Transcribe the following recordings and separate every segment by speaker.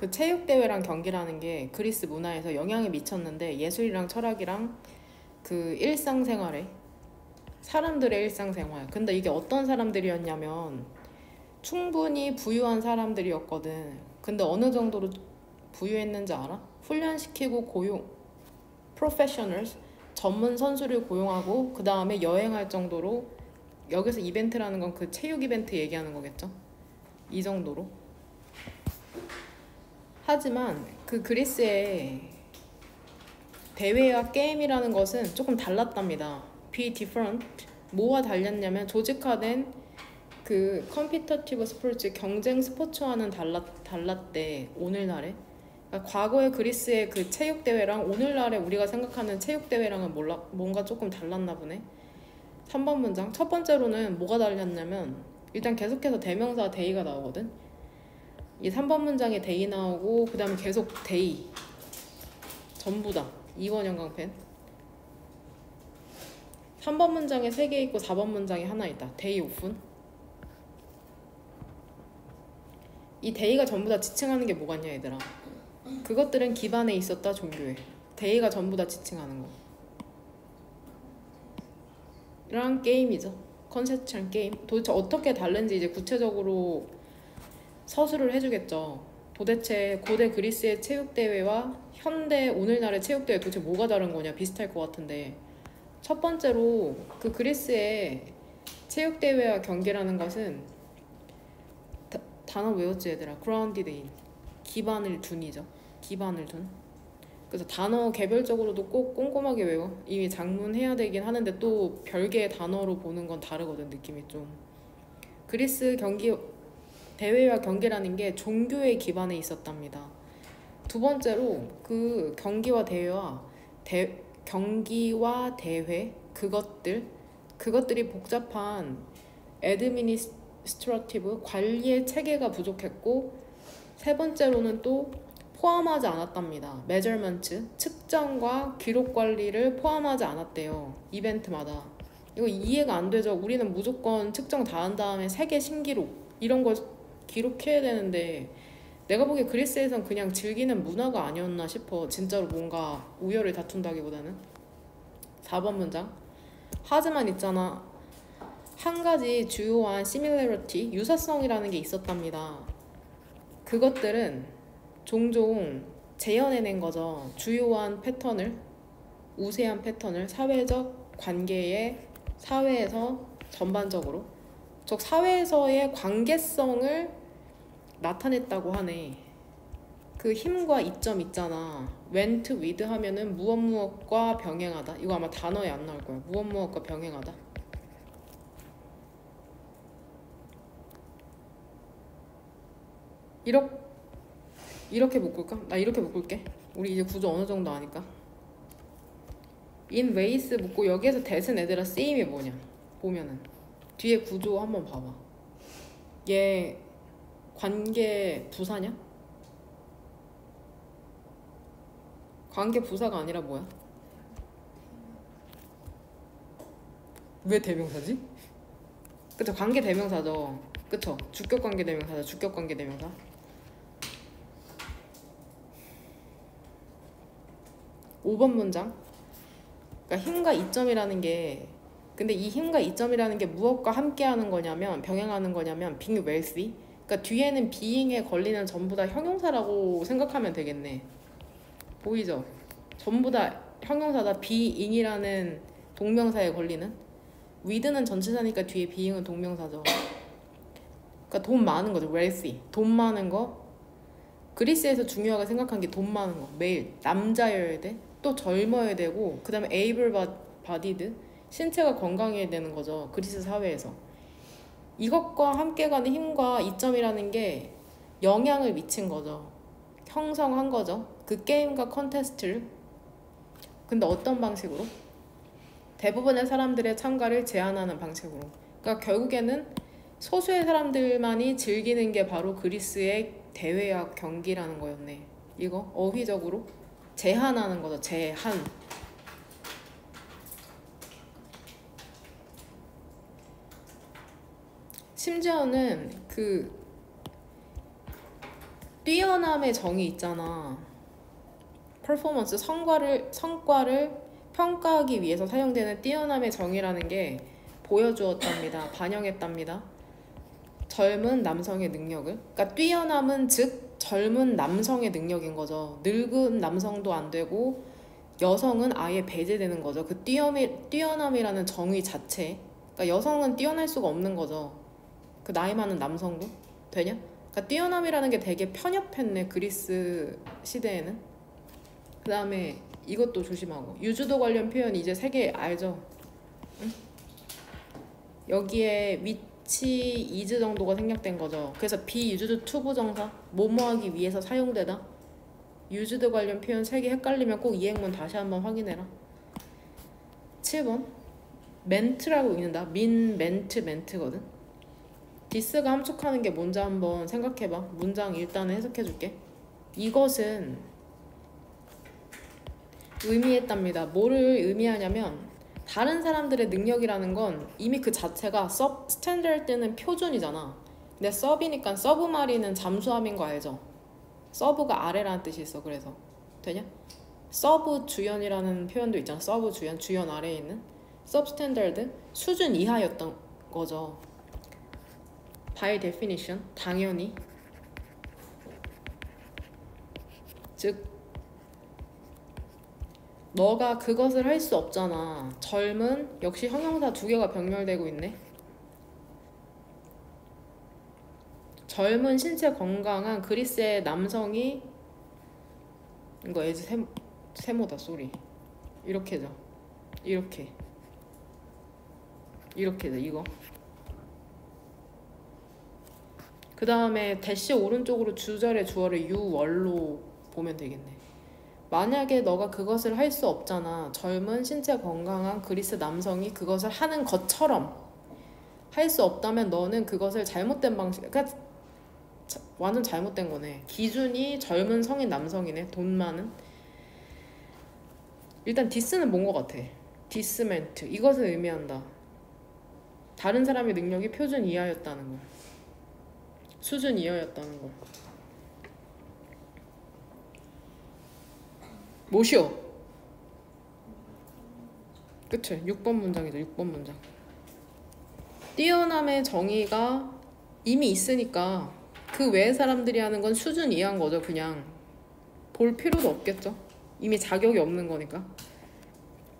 Speaker 1: 그 체육대회랑 경기라는 게 그리스 문화에서 영향을 미쳤는데 예술이랑 철학이랑 그 일상생활에 사람들의 일상생활. 근데 이게 어떤 사람들이었냐면 충분히 부유한 사람들이었거든. 근데 어느 정도로 부유했는지 알아? 훈련시키고 고용, professionals, 전문 선수를 고용하고 그 다음에 여행할 정도로 여기서 이벤트라는 건 그 체육 이벤트 얘기하는 거겠죠? 이 정도로. 하지만 그 그리스의 대회와 게임이라는 것은 조금 달랐답니다. be different. 뭐와 달랐냐면 조직화된 그 competitive 스포츠 경쟁 스포츠와는 달랐 달랐대 오늘날에. 그러니까 과거의 그리스의 그 체육 대회랑 오늘날에 우리가 생각하는 체육 대회랑은 몰라 뭔가 조금 달랐나 보네. 3번 문장 첫 번째로는 뭐가 달랐냐면 일단 계속해서 대명사 they가 나오거든. 이 3번 문장에 they 나오고 그 다음에 계속 they. 전부 다. 2번 형광펜 3번 문장에 3개 있고 4번 문장에 하나 있다. They often. 이 they가 전부 다 지칭하는 게 뭐겠냐 얘들아? 그것들은 기반에 있었다 종교에. They가 전부 다 지칭하는 거. 랑 게임이죠. contest랑 게임. 도대체 어떻게 다른지 이제 구체적으로 서술을 해주겠죠. 도대체 고대 그리스의 체육대회와 현대 오늘날의 체육대회 도대체 뭐가 다른 거냐 비슷할 것 같은데. 첫 번째로 그 그리스의 체육대회와 경기라는 것은 다, 단어 외웠지 얘들아. grounded 기반을 둔이죠. 기반을 둔. 그래서 단어 개별적으로도 꼭 꼼꼼하게 외워. 이미 작문해야 되긴 하는데 또 별개의 단어로 보는 건 다르거든 느낌이 좀. 그리스 경기 대회와 경기라는 게 종교의 기반에 있었답니다. 두 번째로 그 경기와 대회와 대, 경기와 대회 그것들 그것들이 복잡한 administrative 관리의 체계가 부족했고 세 번째로는 또 포함하지 않았답니다. measurement 측정과 기록 관리를 포함하지 않았대요. 이벤트마다. 이거 이해가 안 되죠. 우리는 무조건 측정 다 한 다음에 세계 신기록 이런 거 기록해야 되는데 내가 보기에 그리스에선 그냥 즐기는 문화가 아니었나 싶어. 진짜로 뭔가 우열을 다툰다기보다는. 4번 문장. 하지만 있잖아. 한 가지 주요한 similarity, 유사성이라는 게 있었답니다. 그것들은 종종 재현해낸 거죠. 주요한 패턴을, 우세한 패턴을 사회적 관계의 사회에서 전반적으로 즉 사회에서의 관계성을 나타냈다고 하네. 그 힘과 이점 있잖아. went with 하면은 무엇 무엇과 병행하다. 이거 아마 단어에 안 나올 거야. 무엇 무엇과 병행하다. 이렇게 이렇게 묶을까? 나 이렇게 묶을게. 우리 이제 구조 어느 정도 아니까. in ways 묶고 여기에서 대신 애들아 쓰임이 뭐냐? 보면은 뒤에 구조 한번 봐봐. 얘 관계 부사냐? 관계 부사가 아니라 뭐야? 왜 대명사지? 그쵸 관계 대명사죠. 그쵸 주격 관계 대명사죠. 주격 관계 대명사. (5번) 문장 그러니까 힘과 이점이라는 게 근데 이 힘과 이점이라는 게 무엇과 함께하는 거냐면 병행하는 거냐면 being wealthy 그러니까 뒤에는 being에 걸리는 전부 다 형용사라고 생각하면 되겠네. 보이죠? 전부 다 형용사다 being이라는 동명사에 걸리는? with는 전치사니까 뒤에 being은 동명사죠. 그러니까 돈 많은 거죠. wealthy. 돈 많은 거. 그리스에서 중요하게 생각한 게 돈 많은 거. 매일. 남자여야 돼 또 젊어야 되고 그 다음에 able bodied. 신체가 건강해야 되는 거죠. 그리스 사회에서. 이것과 함께 가는 힘과 이점이라는 게 영향을 미친 거죠. 형성한 거죠. 그 게임과 컨테스트를. 근데 어떤 방식으로? 대부분의 사람들의 참가를 제한하는 방식으로. 그러니까 결국에는 소수의 사람들만이 즐기는 게 바로 그리스의 대회와 경기라는 거였네. 이거 어휘적으로 제한하는 거죠. 제한. 심지어는 그 뛰어남의 정의 있잖아. 퍼포먼스 성과를 성과를 평가하기 위해서 사용되는 뛰어남의 정의라는 게 보여주었답니다. 반영했답니다. 젊은 남성의 능력을. 그러니까 뛰어남은 즉 젊은 남성의 능력인 거죠. 늙은 남성도 안 되고 여성은 아예 배제되는 거죠. 그 뛰어미, 뛰어남이라는 정의 자체. 그러니까 여성은 뛰어날 수가 없는 거죠. 그 나이 많은 남성도 되냐? 그러니까 뛰어남이라는 게 되게 편협했네 그리스 시대에는. 그 다음에 이것도 조심하고 used to 관련 표현 이제 세 개 알죠? 응? 여기에 which is 정도가 생략된 거죠. 그래서 be used to to부정사 뭐뭐하기 위해서 사용되다. used 관련 표현 3개 헷갈리면 꼭 이행문 다시 한번 확인해라. 7번 meant라고 읽는다. mean meant meant거든. this가 함축하는 게 뭔지 한번 생각해봐. 문장 일단 해석해줄게. 이것은 의미했답니다. 뭐를 의미하냐면 다른 사람들의 능력이라는 건 이미 그 자체가 서 스탠다드는 표준이잖아. 근데 sub이니까 submarine은 잠수함인 거 알죠? sub가 아래라는 뜻이 있어. 그래서 되냐? sub 주연이라는 표현도 있잖아. sub 주연, 주연 아래에 있는 substandard 수준 이하였던 거죠. By definition 당연히 즉 너가 그것을 할 수 없잖아. 젊은 역시 형용사 두 개가 병렬되고 있네. 젊은 신체 건강한 그리스의 남성이 이거 에즈 세, 세모다 소리 이렇게죠. 이렇게 이렇게죠. 이거. 그 다음에 대시 오른쪽으로 주절의 주어를 유월로 보면 되겠네. 만약에 너가 그것을 할 수 없잖아. 젊은 신체 건강한 그리스 남성이 그것을 하는 것처럼 할 수 없다면 너는 그것을 잘못된 방식, 그러니까 완전 잘못된 거네. 기준이 젊은 성인 남성이네. 돈 많은. 일단 this는 뭔 것 같아. This meant. 이것을 의미한다. 다른 사람의 능력이 표준 이하였다는 거. 수준 이하였다는 거. 뭐시오? 그치? 6번 문장이죠. 6번 문장. 뛰어남의 정의가 이미 있으니까 그 외의 사람들이 하는 건 수준 이하인 거죠. 그냥 볼 필요도 없겠죠. 이미 자격이 없는 거니까.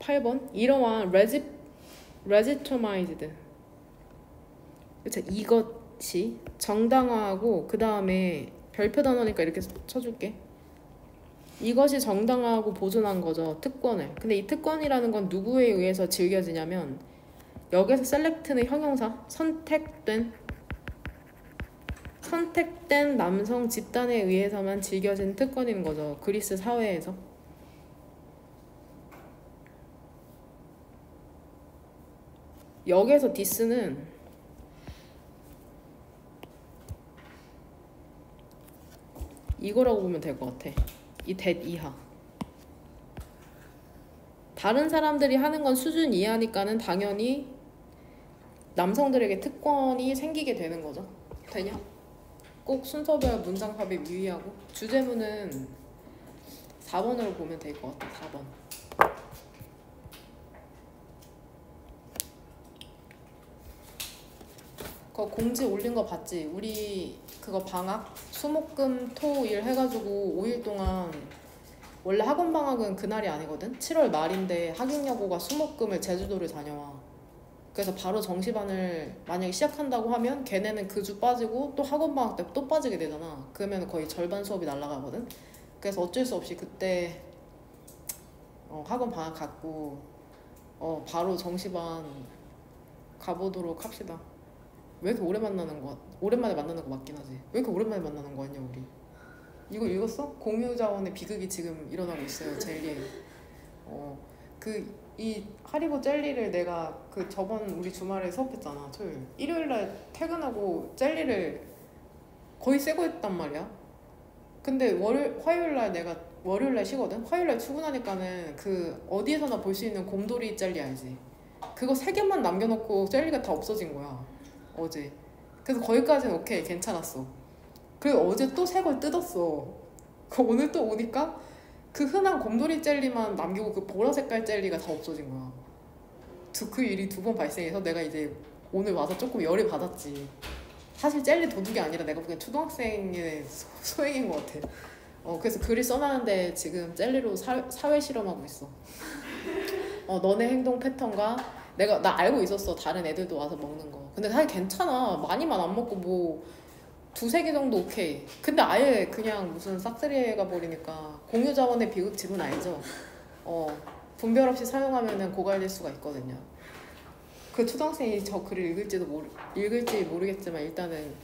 Speaker 1: 8번 이러한 legi- legitimized 그쵸 이것 이 정당화하고 그 다음에 별표 단어니까 이렇게 쳐줄게 이것이 정당화하고 보존한 거죠 특권을 근데 이 특권이라는 건 누구에 의해서 즐겨지냐면 여기서 셀렉트는 형용사 선택된 선택된 남성 집단에 의해서만 즐겨진 특권인 거죠. 그리스 사회에서. 여기에서 디스는 이거라고 보면 될 것 같아. 이 대 이하. 다른 사람들이 하는 건 수준 이하니까는 당연히 남성들에게 특권이 생기게 되는 거죠. 되냐? 꼭 순서별 문장 삽입 유의하고 주제문은 4번으로 보면 될 것 같아 4번 그거 공지 올린 거 봤지? 우리 그거 방학 수목금 토 일 해가지고 5일 동안 원래 학원 방학은 그날이 아니거든? 7월 말인데 학인여고가 수목금을 제주도를 다녀와 그래서 바로 정시반을 만약에 시작한다고 하면 걔네는 그 주 빠지고 또 학원 방학 때 또 빠지게 되잖아. 그러면 거의 절반 수업이 날라가거든. 그래서 어쩔 수 없이 그때 어, 학원 방학 갖고 어, 바로 정시반 가보도록 합시다. 왜 이렇게 오래 만나는 거 오랜만에 만나는 거 맞긴 하지. 왜 이렇게 오랜만에 만나는 거 아니야 우리? 이거 읽었어? 공유 자원의 비극이 지금 일어나고 있어요 젤리에. 어그 이 하리보 젤리를 내가 그 저번 우리 주말에 수업했잖아 토요일 일요일날 퇴근하고 젤리를 거의 새거 했단 말이야 근데 월요일 화요일날 내가 월요일날 쉬거든 화요일날 출근하니까는 그 어디에서나 볼 수 있는 곰돌이 젤리 알지 그거 세 개만 남겨놓고 젤리가 다 없어진 거야 어제 그래서 거기까지는 오케이 괜찮았어 그래서 어제 또 새 걸 뜯었어. 그 오늘 또 오니까 그 흔한 곰돌이 젤리만 남기고 그 보라 색깔 젤리가 다 없어진 거야. 두, 그 일이 두 번 발생해서 내가 이제 오늘 와서 조금 열이 받았지. 사실 젤리 도둑이 아니라 내가 보기엔 초등학생의 소- 소행인 것 같아. 어, 그래서 글을 써놨는데 지금 젤리로 사, 사회 실험하고 있어. 어, 너네 행동 패턴과 내가 나 알고 있었어 다른 애들도 와서 먹는 거. 근데 사실 괜찮아 많이만 안 먹고 뭐 두세 개 정도 오케이. 근데 아예 그냥 무슨 싹쓸이가 버리니까 공유 자원의 비극집은 알죠. 어 분별 없이 사용하면은 고갈될 수가 있거든요. 그 초등학생이 저 글을 읽을지도 모르 읽을지 모르겠지만 일단은